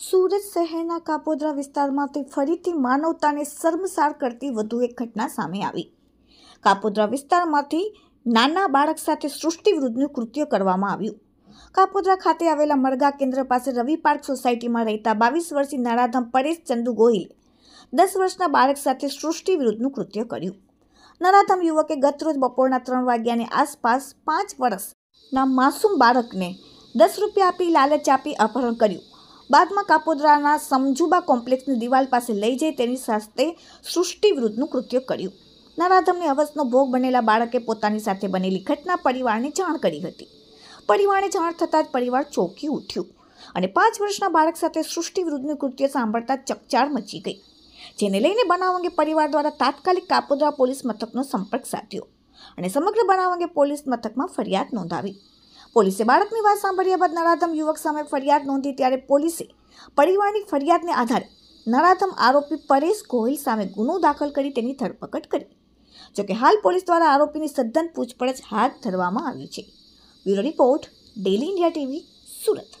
સુરત શહેરના કાપોદ્રા વિસ્તારમાંથી ફરીથી માનવતાને શર્મસાર કરતી વધુ એક ઘટના સામે આવી. કાપોદ્રા વિસ્તારમાંથી નાના બાળક સાથે સૃષ્ટિ વિરુદ્ધનું કૃત્ય કરવામાં આવ્યું. કાપોદ્રા ખાતે આવેલા મરઘા કેન્દ્ર પાસે રવિ પાર્ક સોસાયટીમાં રહેતા બાવીસ વર્ષીય નરાધમ પરેશ ચંદુ ગોહિલ દસ વર્ષના બાળક સાથે સૃષ્ટિ વિરુદ્ધનું કૃત્ય કર્યું. નરાધમ યુવકે ગતરોજ બપોરના ત્રણ વાગ્યાની આસપાસ પાંચ વર્ષના માસૂમ બાળકને દસ રૂપિયા આપી લાલચ આપી અપહરણ કર્યું. બાદમાં કાપોદ્રાના સમજુબા કોમ્પ્લેક્સની દિવાલ પાસે લઈ જઈ તેની સાથે સૃષ્ટિવૃદ્ધનું કૃત્ય કર્યું. નરાધમની અવસ્થનો ભોગ બનેલા બાળકે પોતાની સાથે બનેલી ઘટના પરિવારને જાણ કરી હતી. પરિવારને જાણ થતાં જ પરિવાર ચોંકી ઉઠ્યું અને પાંચ વર્ષના બાળક સાથે સૃષ્ટિવૃદ્ધનું કૃત્ય સાંભળતા ચકચાર મચી ગઈ, જેને લઈને બનાવ અંગે પરિવાર દ્વારા તાત્કાલિક કાપોદ્રા પોલીસ મથકનો સંપર્ક સાધ્યો અને સમગ્ર બનાવ અંગે પોલીસ મથકમાં ફરિયાદ નોંધાવી. પોલીસે બાળકની વાત સાંભળ્યા બાદ નરાધમ યુવક સામે ફરિયાદ નોંધી ત્યારે પોલીસે પરિવારની ફરિયાદને આધારે નરાધમ આરોપી પરેશ ગોહિલ સામે ગુનો દાખલ કરી તેની ધરપકડ કરી. જોકે હાલ પોલીસ દ્વારા આરોપીની સદ્ધન પૂછપરછ હાથ ધરવામાં આવી છે. Bureau report daily India TV Surat.